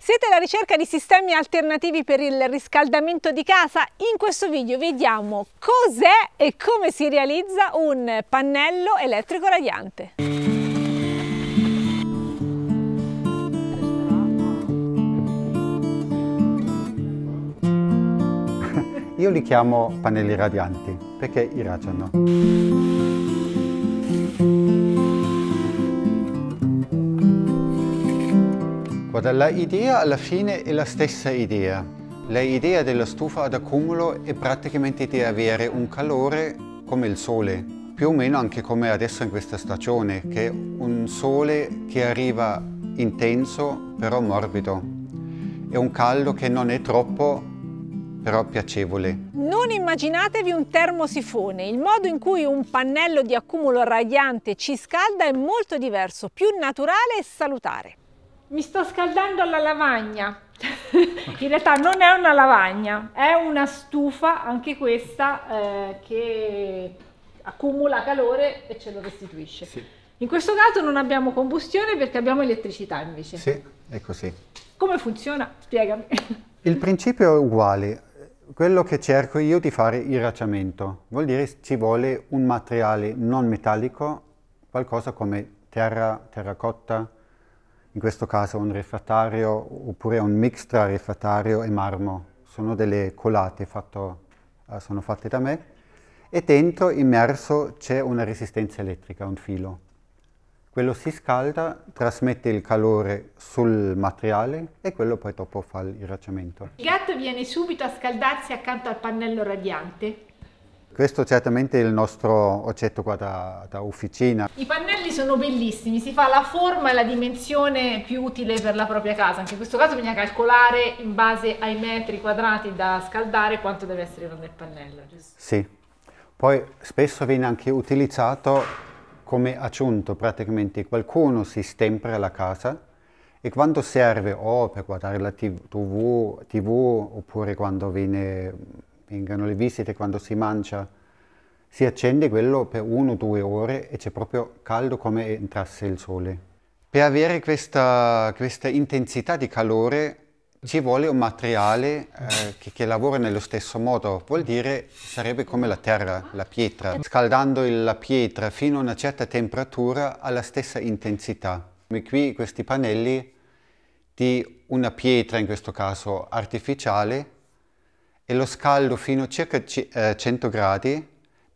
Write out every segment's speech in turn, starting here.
Siete alla ricerca di sistemi alternativi per il riscaldamento di casa? In questo video vediamo cos'è e come si realizza un pannello elettrico radiante. Io li chiamo pannelli radianti perché irraggiano. Guarda, l'idea alla fine è la stessa idea. L'idea della stufa ad accumulo è praticamente di avere un calore come il sole, più o meno anche come adesso in questa stagione, che è un sole che arriva intenso però morbido. È un caldo che non è troppo però piacevole. Non immaginatevi un termosifone, il modo in cui un pannello di accumulo radiante ci scalda è molto diverso, più naturale e salutare. Mi sto scaldando alla lavagna. In realtà non è una lavagna, è una stufa, anche questa, eh, che accumula calore e ce lo restituisce. Sì. In questo caso non abbiamo combustione perché abbiamo elettricità invece. Sì, è così. Come funziona? Spiegami. Il principio è uguale. Quello che cerco io di fare è irracciamento. Vuol dire ci vuole un materiale non metallico, qualcosa come terra, terracotta, in questo caso un refrattario oppure un mix tra refrattario e marmo. Sono delle colate, fatto, uh, sono fatte da me e dentro immerso c'è una resistenza elettrica, un filo. Quello si scalda, trasmette il calore sul materiale e quello poi dopo fa il irraggiamento. Il gatto viene subito a scaldarsi accanto al pannello radiante questo certamente è il nostro oggetto qua da, da, officina. I pannelli sono bellissimi, si fa la forma e la dimensione più utile per la propria casa. Anche in questo caso bisogna calcolare in base ai metri quadrati da scaldare quanto deve essere grande il pannello. Giusto? Sì, poi spesso viene anche utilizzato come aggiunto praticamente. Qualcuno si stempera la casa e quando serve o oh, per guardare la TV, TV oppure quando viene vengano le visite, quando si mangia, si accende quello per uno o due ore e c'è proprio caldo come entrasse il sole. Per avere questa, questa intensità di calore ci vuole un materiale eh, che, che, lavora nello stesso modo, vuol dire sarebbe come la terra, la pietra. Scaldando la pietra fino a una certa temperatura ha la stessa intensità. Come qui questi pannelli di una pietra, in questo caso artificiale, e lo scaldo fino a circa 100 eh, gradi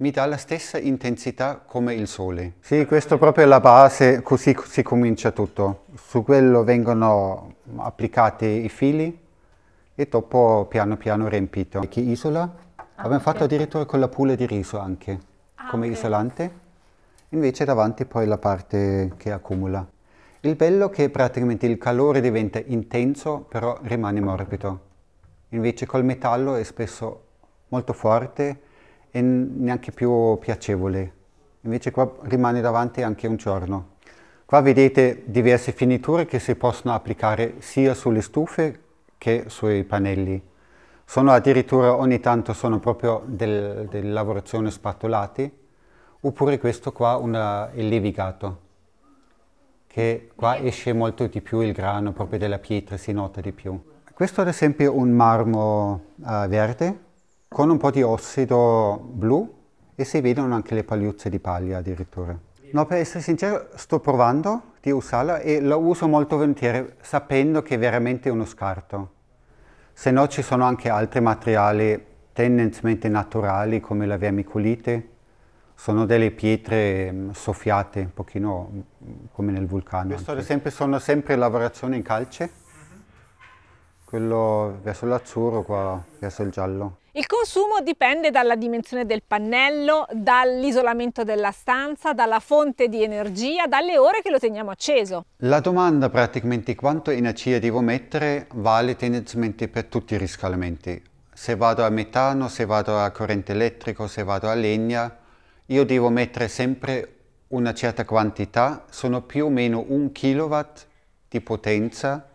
mi dà la stessa intensità come il sole. Sì, questa è proprio la base, così si comincia tutto. Su quello vengono applicati i fili e dopo piano piano riempito. Chi isola? Ah, Abbiamo okay. fatto addirittura con la pula di riso anche, ah, come okay. isolante. Invece davanti poi la parte che accumula. Il bello è che praticamente il calore diventa intenso, però rimane morbido. Invece col metallo è spesso molto forte e neanche più piacevole. Invece qua rimane davanti anche un giorno. Qua vedete diverse finiture che si possono applicare sia sulle stufe che sui pannelli. Sono addirittura ogni tanto sono proprio del, delle lavorazioni spatolate, oppure questo qua una, è levigato, che qua esce molto di più il grano proprio della pietra, si nota di più. Questo ad esempio è un marmo uh, verde con un po' di ossido blu e si vedono anche le pagliuzze di paglia addirittura. No, per essere sincero, sto provando di usarla e la uso molto volentieri sapendo che è veramente uno scarto. Se no ci sono anche altri materiali tendenzialmente naturali come la vermiculite, sono delle pietre mm, soffiate, un pochino mm, come nel vulcano. Ad esempio sono sempre lavorazioni in calce quello verso l'azzurro, qua verso il giallo. Il consumo dipende dalla dimensione del pannello, dall'isolamento della stanza, dalla fonte di energia, dalle ore che lo teniamo acceso. La domanda praticamente quanto energia devo mettere vale tendenzialmente per tutti i riscaldamenti. Se vado a metano, se vado a corrente elettrico, se vado a legna, io devo mettere sempre una certa quantità, sono più o meno un kilowatt di potenza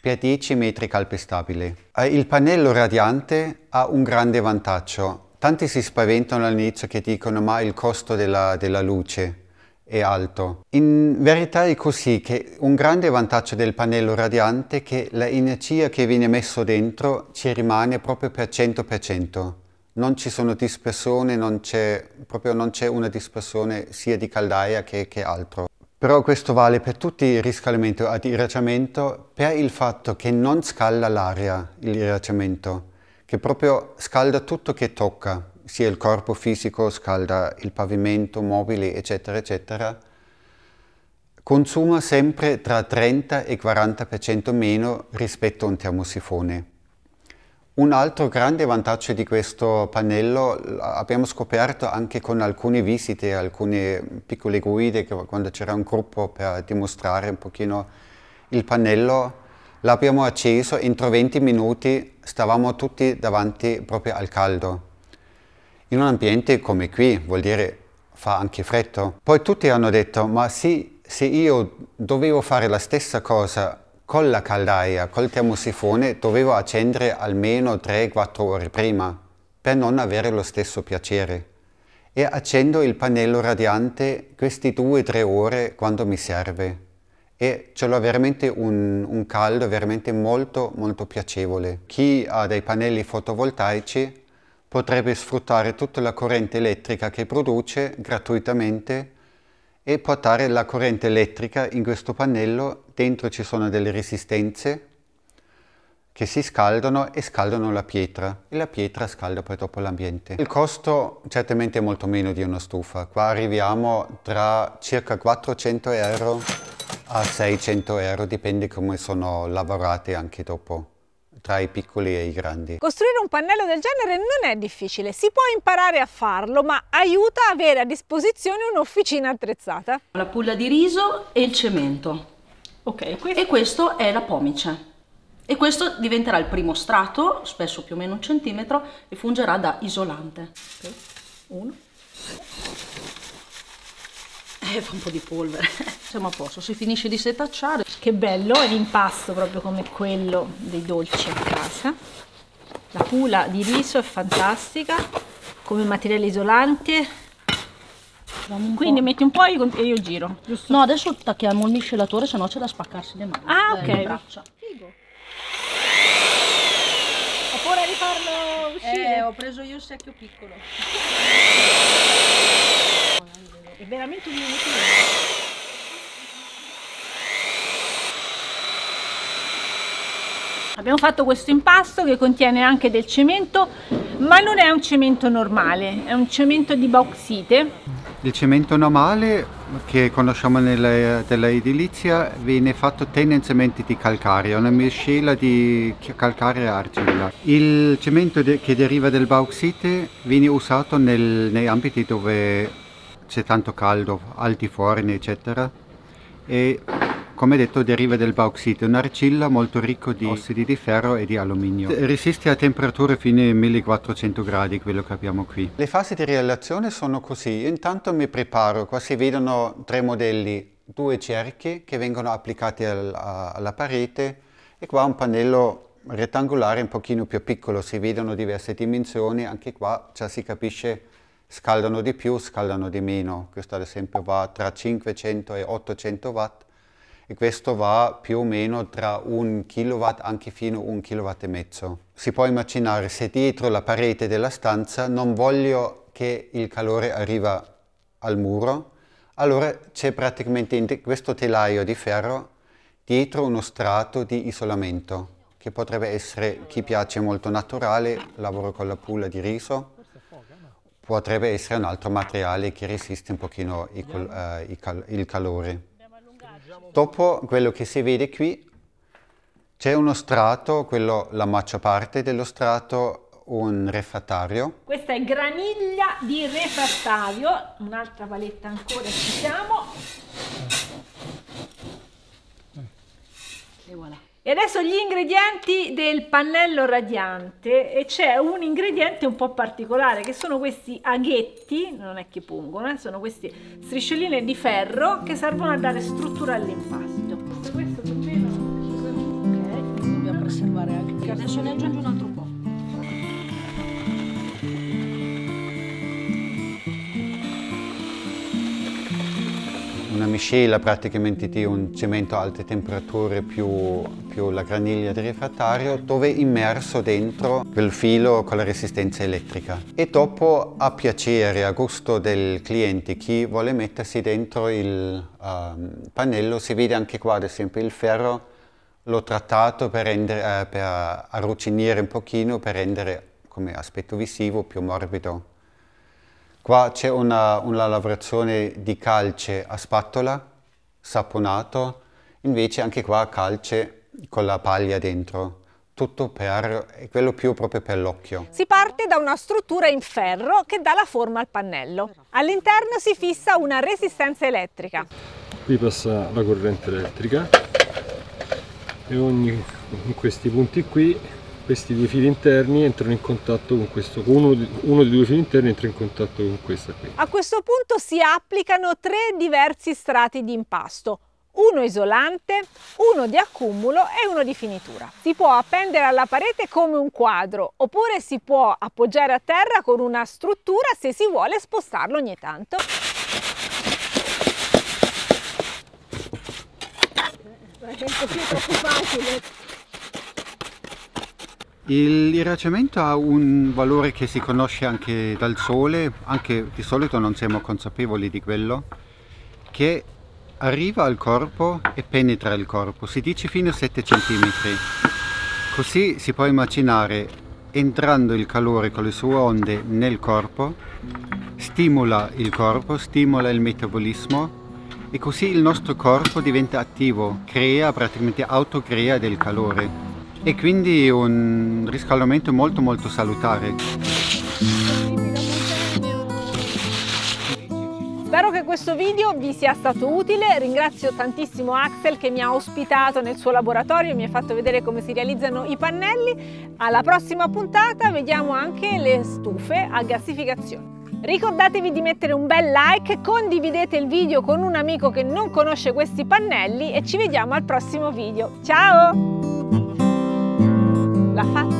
per 10 metri calpestabili. Eh, il pannello radiante ha un grande vantaggio. Tanti si spaventano all'inizio che dicono ma il costo della, della luce e alto. In verità è così che un grande vantaggio del pannello radiante è che l'energia che viene messo dentro ci rimane proprio per 100%. Non ci sono dispersioni, non c'è, proprio non c'è una dispersione sia di caldaia che, che altro. Però questo vale per tutti i riscaldamenti ad irraggiamento per il fatto che non scalda l'aria, l'irraggiamento, che proprio scalda tutto che tocca sia il corpo fisico, scalda il pavimento, mobili, eccetera, eccetera, consuma sempre tra 30 e 40% meno rispetto a un termosifone. Un altro grande vantaggio di questo pannello abbiamo scoperto anche con alcune visite, alcune piccole guide, quando c'era un gruppo per dimostrare un pochino il pannello, l'abbiamo acceso, entro 20 minuti stavamo tutti davanti proprio al caldo in un ambiente come qui, vuol dire fa anche freddo. Poi tutti hanno detto, ma sì, se io dovevo fare la stessa cosa con la caldaia, col termosifone, dovevo accendere almeno 3-4 ore prima per non avere lo stesso piacere. E accendo il pannello radiante queste 2-3 ore quando mi serve. E ce l'ho veramente un, un caldo veramente molto molto piacevole. Chi ha dei pannelli fotovoltaici potrebbe sfruttare tutta la corrente elettrica che produce gratuitamente e portare la corrente elettrica in questo pannello. Dentro ci sono delle resistenze che si scaldano e scaldano la pietra e la pietra scalda poi dopo l'ambiente. Il costo certamente è molto meno di una stufa. Qua arriviamo tra circa 400 euro a 600 euro, dipende come sono lavorate anche dopo tra i piccoli e i grandi. Costruire un pannello del genere non è difficile, si può imparare a farlo, ma aiuta a avere a disposizione un'officina attrezzata. La pulla di riso e il cemento. Ok, questo... E questo è la pomice. E questo diventerà il primo strato, spesso più o meno un centimetro, e fungerà da isolante. Ok, uno. Eh, fa un po' di polvere. Siamo a posto, si finisce di setacciare. Che bello, è l'impasto proprio come quello dei dolci a casa. La pula di riso è fantastica, come materiale isolante. Quindi metti un po' e io giro, giusto? No, adesso attacchiamo il miscelatore, sennò c'è da spaccarsi le mani. Ah, ok. Le braccia. Figo. Ho paura di farlo uscire. Eh, ho preso io il secchio piccolo. È veramente un minuto. Abbiamo fatto questo impasto che contiene anche del cemento, ma non è un cemento normale, è un cemento di bauxite. Il cemento normale che conosciamo nell'edilizia viene fatto tendenzialmente di calcare, è una miscela di calcare e argilla. Il cemento che deriva dal bauxite viene usato nel, nei ambiti dove c'è tanto caldo, alti forni eccetera e come detto deriva del bauxite, un'argilla molto ricca di ossidi di ferro e di alluminio. Resiste a temperature fino ai 1400 gradi, quello che abbiamo qui. Le fasi di realizzazione sono così, intanto mi preparo, qua si vedono tre modelli, due cerchi che vengono applicati alla, alla parete e qua un pannello rettangolare un pochino più piccolo, si vedono diverse dimensioni, anche qua già si capisce scaldano di più, scaldano di meno. Questo ad esempio va tra 500 e 800 watt e questo va più o meno tra un kilowatt anche fino a un kilowatt e mezzo. Si può immaginare se dietro la parete della stanza non voglio che il calore arriva al muro, allora c'è praticamente questo telaio di ferro dietro uno strato di isolamento che potrebbe essere, chi piace molto naturale, lavoro con la pulla di riso, potrebbe essere un altro materiale che resiste un pochino il, uh, cal il calore. Dopo quello che si vede qui c'è uno strato, quello, la maggior parte dello strato, un refrattario. Questa è graniglia di refrattario, un'altra paletta ancora ci siamo. E voilà. E adesso gli ingredienti del pannello radiante e c'è un ingrediente un po' particolare che sono questi aghetti, non è che pungono, eh, sono queste striscioline di ferro che servono a dare struttura all'impasto. Questo più o meno... Ok, dobbiamo preservare anche. Adesso ne aggiungo un altro po'. Miscela praticamente di un cemento a alte temperature più, più la graniglia di refrattario dove è immerso dentro quel filo con la resistenza elettrica e dopo a piacere, a gusto del cliente, chi vuole mettersi dentro il uh, pannello, si vede anche qua ad esempio il ferro l'ho trattato per, rendere, eh, per arrugginire un pochino per rendere come aspetto visivo più morbido. Qua c'è una, una, lavorazione di calce a spatola, saponato, invece anche qua calce con la paglia dentro. Tutto per, quello più proprio per l'occhio. Si parte da una struttura in ferro che dà la forma al pannello. All'interno si fissa una resistenza elettrica. Qui passa la corrente elettrica e ogni, in questi punti qui questi due fili interni entrano in contatto con questo uno, uno dei due fili interni entra in contatto con questa qui a questo punto si applicano tre diversi strati di impasto uno isolante, uno di accumulo e uno di finitura. Si può appendere alla parete come un quadro oppure si può appoggiare a terra con una struttura se si vuole spostarlo ogni tanto. Il irraggiamento ha un valore che si conosce anche dal sole, anche di solito non siamo consapevoli di quello, che arriva al corpo e penetra il corpo, si dice fino a 7 cm. Così si può immaginare entrando il calore con le sue onde nel corpo, stimola il corpo, stimola il metabolismo e così il nostro corpo diventa attivo, crea praticamente autocrea del calore e quindi un riscaldamento molto molto salutare. Spero che questo video vi sia stato utile, ringrazio tantissimo Axel che mi ha ospitato nel suo laboratorio e mi ha fatto vedere come si realizzano i pannelli. Alla prossima puntata vediamo anche le stufe a gassificazione. Ricordatevi di mettere un bel like, condividete il video con un amico che non conosce questi pannelli e ci vediamo al prossimo video. Ciao! L'ha fatto!